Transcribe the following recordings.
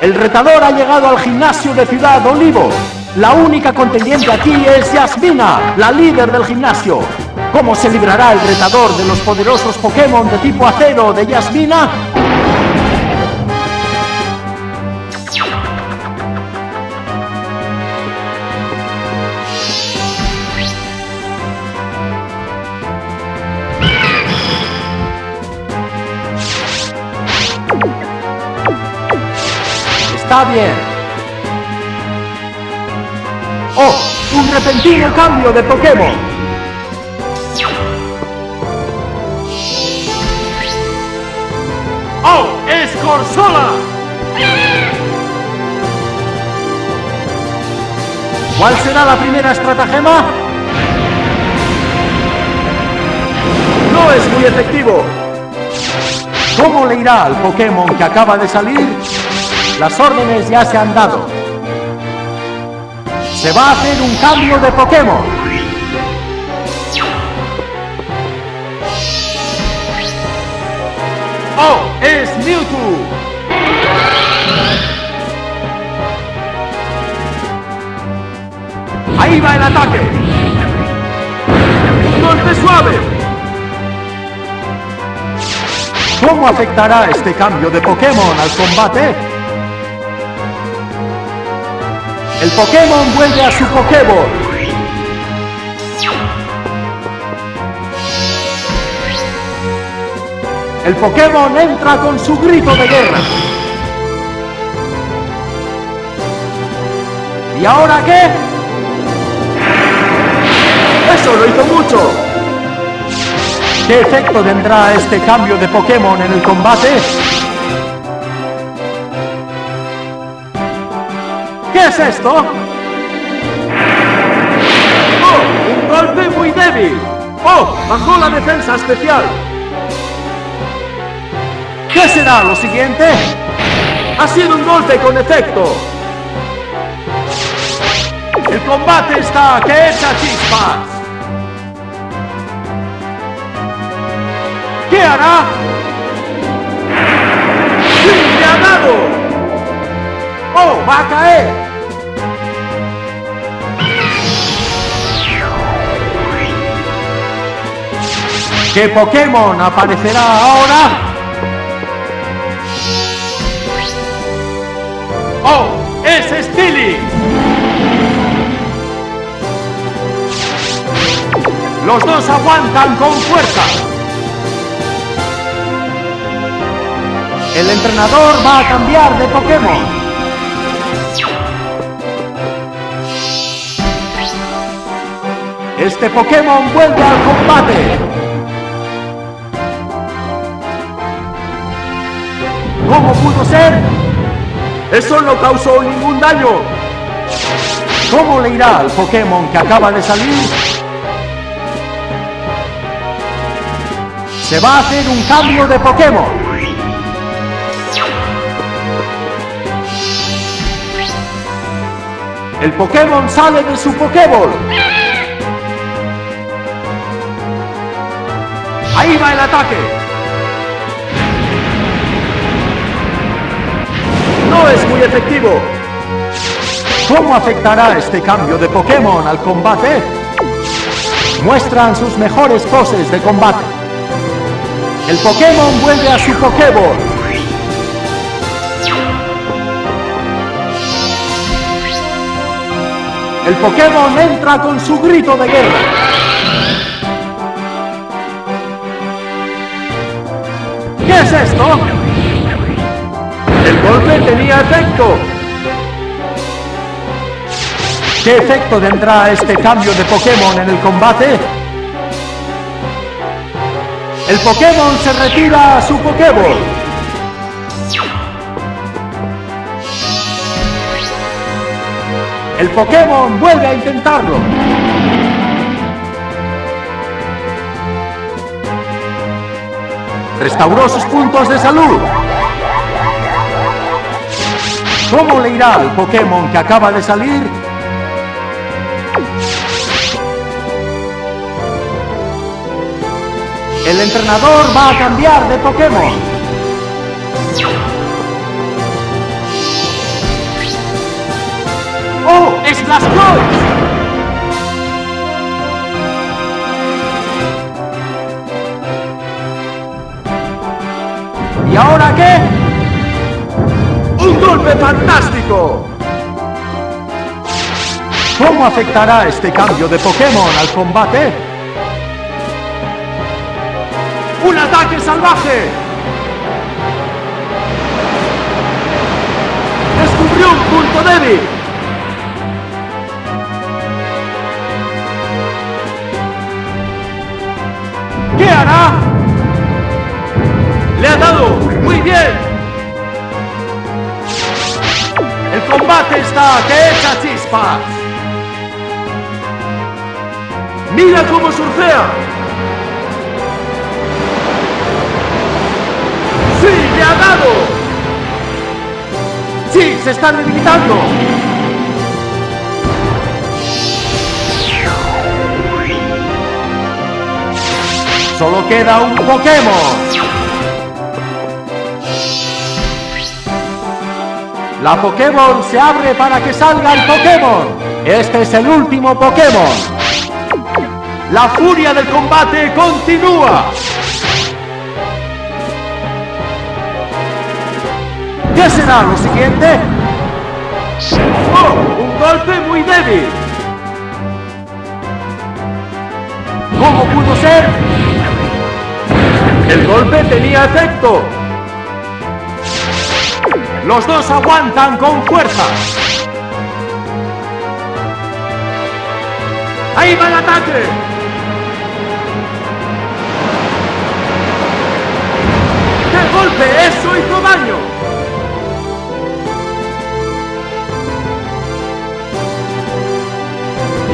El retador ha llegado al gimnasio de Ciudad Olivo. La única contendiente aquí es Yasmina, la líder del gimnasio. ¿Cómo se librará el retador de los poderosos Pokémon de tipo acero de Yasmina? Está bien. ¡Oh! ¡Un repentino cambio de Pokémon! ¡Oh! ¡Es Corsola! ¿Cuál será la primera estratagema? No es muy efectivo. ¿Cómo le irá al Pokémon que acaba de salir? Las órdenes ya se han dado. Se va a hacer un cambio de Pokémon. ¡Oh! ¡Es Mewtwo! ¡Ahí va el ataque! ¡Un golpe suave! ¿Cómo afectará este cambio de Pokémon al combate? El Pokémon vuelve a su Pokéball. El Pokémon entra con su grito de guerra. ¿Y ahora qué? ¡Eso lo hizo mucho! ¿Qué efecto tendrá este cambio de Pokémon en el combate? ¿Qué es esto? ¡Oh! ¡Un golpe muy débil! ¡Oh! ¡Bajó la defensa especial! ¿Qué será lo siguiente? Ha sido un golpe con efecto. El combate está que echa chispas. ¿Qué hará? ¡Sí, le ha dado! ¡Oh, va a caer! ¿Qué Pokémon aparecerá ahora? ¡Oh! ¡Es Steely! Los dos aguantan con fuerza. El entrenador va a cambiar de Pokémon. Este Pokémon vuelve al combate. ¿Cómo pudo ser? Eso no causó ningún daño. ¿Cómo le irá al Pokémon que acaba de salir? Se va a hacer un cambio de Pokémon. El Pokémon sale de su Pokéball. Ahí va el ataque. No es muy efectivo. ¿Cómo afectará este cambio de Pokémon al combate? Muestran sus mejores poses de combate. El Pokémon vuelve a su Pokéball. El Pokémon entra con su grito de guerra. ¿Qué es esto? Golpe tenía efecto. ¿Qué efecto tendrá este cambio de Pokémon en el combate? El Pokémon se retira a su Pokéball. El Pokémon vuelve a intentarlo. Restauró sus puntos de salud. ¿Cómo le irá al Pokémon que acaba de salir? El entrenador va a cambiar de Pokémon. ¡Oh! ¡Es las ¿Y ahora qué? ¡Un golpe fantástico! ¿Cómo afectará este cambio de Pokémon al combate? ¡Un ataque salvaje! ¡Descubrió un punto débil! ¡El combate está que echa chispas! ¡Mira cómo surfea! ¡Sí, le ha dado! ¡Sí, se están debilitando! Solo queda un Pokémon. La Pokémon se abre para que salga el Pokémon. Este es el último Pokémon. La furia del combate continúa. ¿Qué será lo siguiente? ¡Oh! ¡Un golpe muy débil! ¿Cómo pudo ser? El golpe tenía efecto. Los dos aguantan con fuerza. ¡Ahí va el ataque! ¡Qué golpe! ¡Eso hizo daño!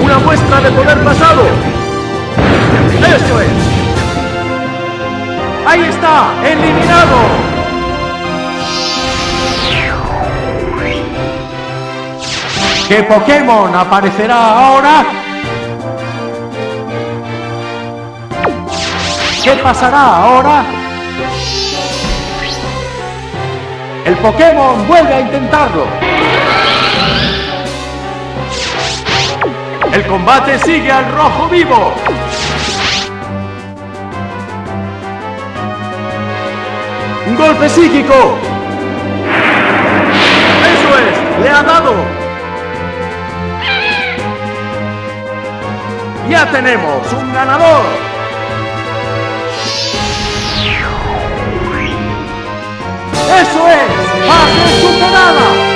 Una muestra de poder pasado. ¡Eso es! ¡Ahí está! ¡Eliminado! ¿Qué Pokémon aparecerá ahora? ¿Qué pasará ahora? El Pokémon vuelve a intentarlo. El combate sigue al rojo vivo. Un golpe psíquico. Eso es, le ha dado. Ya tenemos un ganador. Eso es, fase superada.